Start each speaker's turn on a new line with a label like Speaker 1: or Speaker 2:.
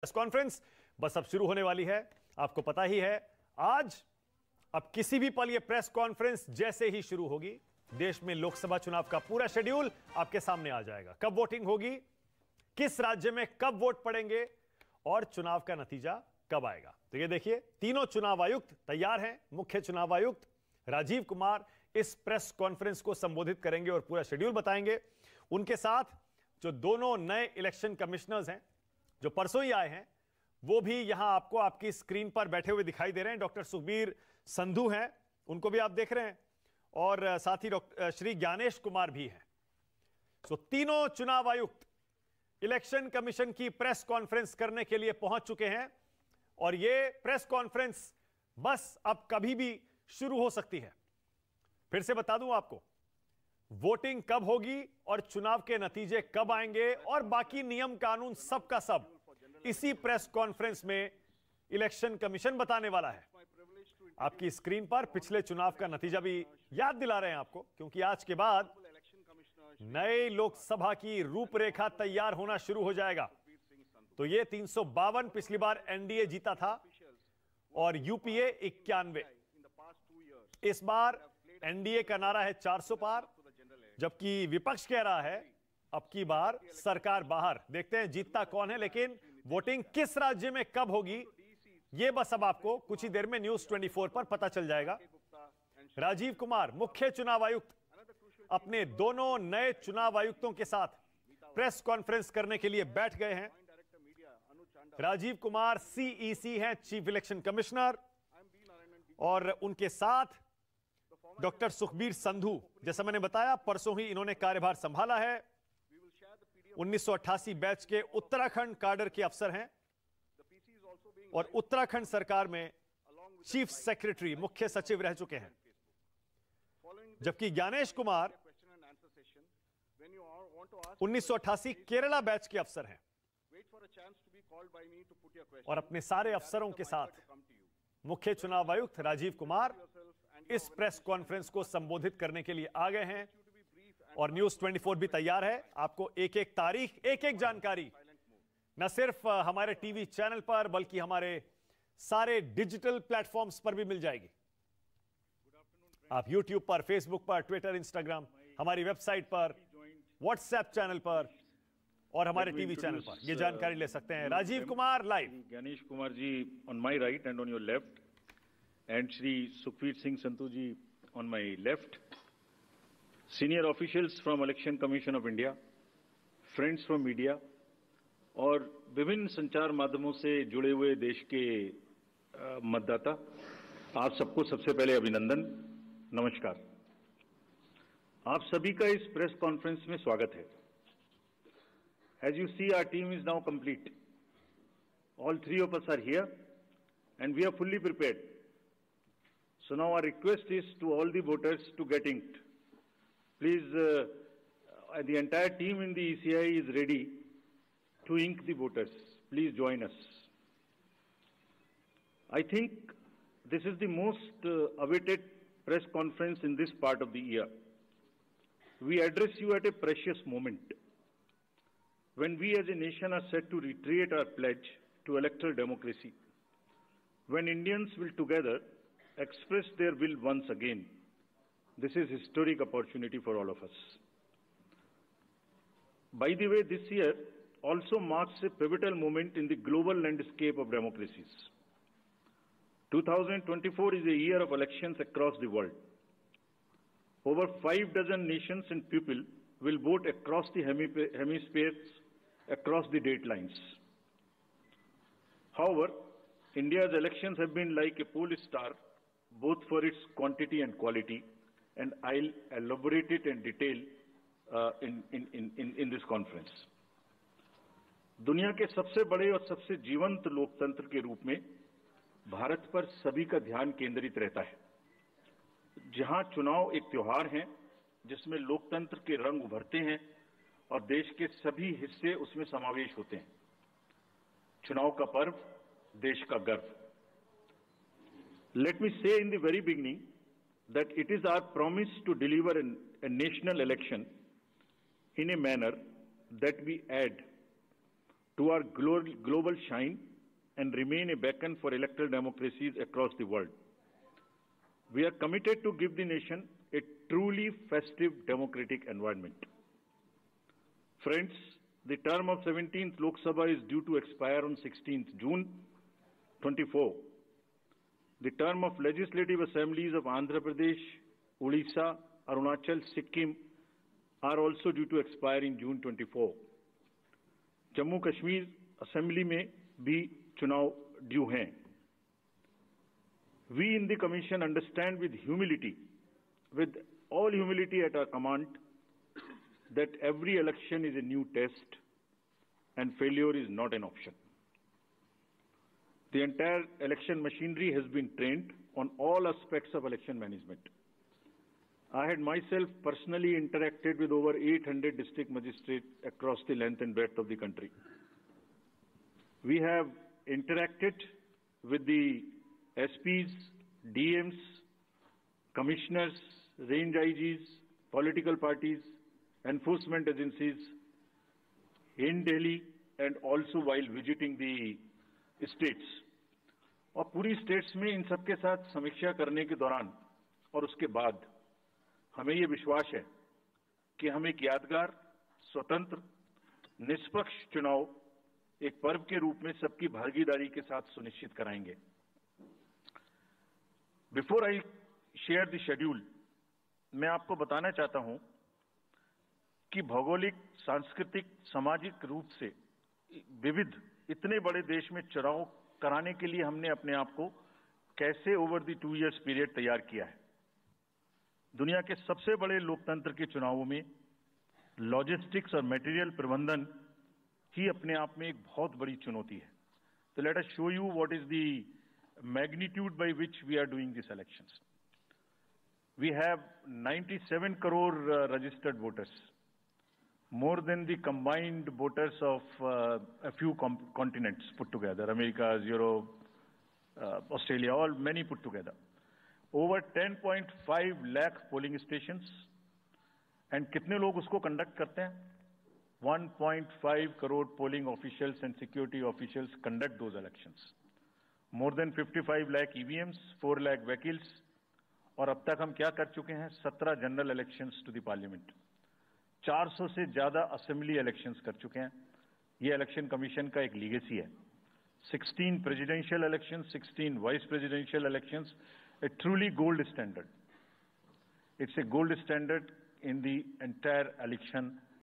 Speaker 1: Press conference बस अब शुरू होने वाली है। आपको पता ही है, आज अब किसी भी पल ये प्रेस कॉन्फ्रेंस जैसे ही शुरू होगी। देश में लोकसभा चुनाव का पूरा शेड्यूल आपके सामने आ जाएगा। कब वोटिंग होगी, किस राज्य में कब वोट पड़ेंगे और चुनाव का नतीजा कब आएगा। तो ये देखिए, तीनों चुनाव आयुक्त तैयार हैं। मुख्य चुनाव आयुक्त राजीव कुमार इस प्रेस कॉन्फ्रेंस को संबोधित करेंगे और पूरा शेड्यूल बताएँगे। उनके साथ जो दोनों नए इलेक्शन कमिश्नर्स हैं जो परसों ही आए हैं, वो भी यहाँ आपको आपकी स्क्रीन पर बैठे हुए दिखाई दे रहे हैं। डॉक्टर सुखबीर संधू हैं, उनको भी आप देख रहे हैं और साथ ही डॉक्टर श्री ज्ञानेश कुमार भी हैं। सो तीनों चुनाव आयुक्त इलेक्शन कमीशन की प्रेस कॉन्फ्रेंस करने के लिए पहुँच चुके हैं और ये प्रेस कॉन्फ्रेंस बस अब कभी भी शुरू हो सकती है। फिर से बता दूँ आपको वोटिंग कब होगी और चुनाव के नतीजे कब आएँगे और बाकी नियम कानून सब का सब इसी प्रेस कॉन्फ्रेंस में इलेक्शन कमीशन बताने वाला है। आपकी स्क्रीन पर पिछले चुनाव का नतीजा भी याद दिला रहे हैं आपको, क्योंकि आज के बाद नए लोकसभा की रूपरेखा तैयार होना शुरू हो जाएगा। तो ये तीन सौ बावन पिछली बार एनडीए जीता था और यूपीए इक्यानवे। इस बार एनडीए का नारा है 400 पार। जबकि विपक्ष कह रहा है, अब की बार सरकार बाहर। देखते हैं जीतता कौन है, लेकिन वोटिंग किस राज्य में कब होगी यह बस अब आपको कुछ ही देर में न्यूज़ 24 पर पता चल जाएगा। राजीव कुमार, मुख्य चुनाव आयुक्त, अपने दोनों नए चुनाव आयुक्तों के साथ प्रेस कॉन्फ्रेंस करने के लिए बैठ गए हैं। राजीव कुमार सीईसी हैं, चीफ इलेक्शन कमिश्नर, और उनके साथ डॉक्टर सुखबीर संधू, जैसा मैंने बताया, परसों ही इन्होंने कार्यभार संभाला है। 1988 बैच के उत्तराखंड काडर के अफसर हैं और उत्तराखंड सरकार में चीफ सेक्रेटरी, मुख्य सचिव रह चुके हैं। जबकि ज्ञानेश कुमार 1988 केरला बैच के अफसर हैं और अपने सारे अफसरों के साथ मुख्य चुनाव आयुक्त राजीव कुमार इस प्रेस कॉन्फ्रेंस को संबोधित करने के लिए आ गए हैं। और न्यूज़ 24 भी तैयार है। आपको एक एक तारीख एक एक जानकारी। न सिर्फ़ हमारे टीवी चैनल पर बल्कि हमारे सारे डिजिटल प्लेटफॉर्म्स पर भी मिल जाएगी। आप यूट्यूब पर फेसबुक पर ट्विटर इंस्टाग्राम हमारी वेबसाइट पर व्हाट्सएप चैनल पर और हमारे टीवी चैनल पर। ये जानकारी ले सकते हैं। Rajiv Kumar live.
Speaker 2: Ganesh Kumar ji on my right and on your left and Shri Sukhveer Singh Santuji on my left, senior officials from Election Commission of India, friends from media और विभिन्न संचार माध्यमों से जुड़े हुए देश के मतदाता आप सबको सबसे पहले अभिनंदन। नमस्कार। आप सभी का इस प्रेस कॉन्फ्रेंस में स्वागत है। As you see our team is now complete all three of us are here and we are fully prepared So now our request is to all the voters to get inked. Please, uh, the entire team in the ECI is ready to ink the voters. Please join us. I think this is the most uh, awaited press conference in this part of the year. We address you at a precious moment when we as a nation are set to reiterate our pledge to electoral democracy, when Indians will together express their will once again. This is historic opportunity for all of us. By the way, this year also marks a pivotal moment in the global landscape of democracies. 2024 is a year of elections across the world. Over five dozen nations and people will vote across the hemispheres, across the date lines. However, India's elections have been like a pole star both for its quantity and quality, and I'll elaborate it in detail uh, in, in, in, in this conference. दुनिया के सबसे बड़े और सबसे जीवंत लोकतंत्र के रूप में भारत पर सभी का ध्यान केंद्रित रहता है। जहाँ चुनाव एक त्योहार है जिसमें लोकतंत्र के रंग उभरते हैं और देश के सभी हिस्से उसमें समावेश होते हैं। चुनाव का पर्व देश का गर्व। Let me say in the very beginning that it is our promise to deliver an, a national election in a manner that we add to our glo- global shine and remain a beacon for electoral democracies across the world. We are committed to give the nation a truly festive democratic environment. Friends, the term of 17th Lok Sabha is due to expire on 16th June 24 The term of legislative assemblies of Andhra Pradesh, Odisha, Arunachal, Sikkim are also due to expire in June 24. Jammu Kashmir assembly में भी चुनाव due हैं we in the commission understand with humility with all humility at our command that every election is a new test and failure is not an option. The entire election machinery has been trained on all aspects of election management. I had myself personally interacted with over 800 district magistrates across the length and breadth of the country. We have interacted with the SPs, DMs, commissioners, range IGs, political parties, enforcement agencies in Delhi and also while visiting the states. और पूरी states में इन सबके साथ समीक्षा करने के दौरान और उसके बाद हमें ये विश्वास है कि हम एक यादगार, स्वतंत्र, निष्पक्ष चुनाव एक पर्व के रूप में सबकी भागीदारी के साथ सुनिश्चित कराएँगे before I share the schedule मैं आपको बताना चाहता हूँ कि भौगोलिक, सांस्कृतिक, सामाजिक रूप से विविध इतने बड़े देश में चुनाव कराने के लिए हमने अपने आप को कैसे over the two years period तैयार किया है? दुनिया के सबसे बड़े लोकतंत्र के चुनावों में लॉजिस्टिक्स और मटेरियल प्रबंधन ही अपने आप में एक बहुत बड़ी चुनौती है। तो let us show you what is the magnitude by which we are doing this elections we have 97 crore uh, registered voters, more than the combined voters of uh, a few continents put together, Americas, Europe, uh, Australia, all many put together. Over 10.5 lakh polling stations, and कितने लोग उसको conduct करते हैं 1.5 crore polling officials and security officials conduct those elections. More than 55 lakh EVMs, 4 lakh vehicles, और अब तक हम क्या कर चुके हैं 17 general elections to the parliament 400 से ज़्यादा असेंबली इलेक्शंस कर चुके हैं। ये इलेक्शन कमीशन का एक लीगेसी है। 16 presidential election 16 vice presidential election a truly gold standard it's a gold standard in the entire election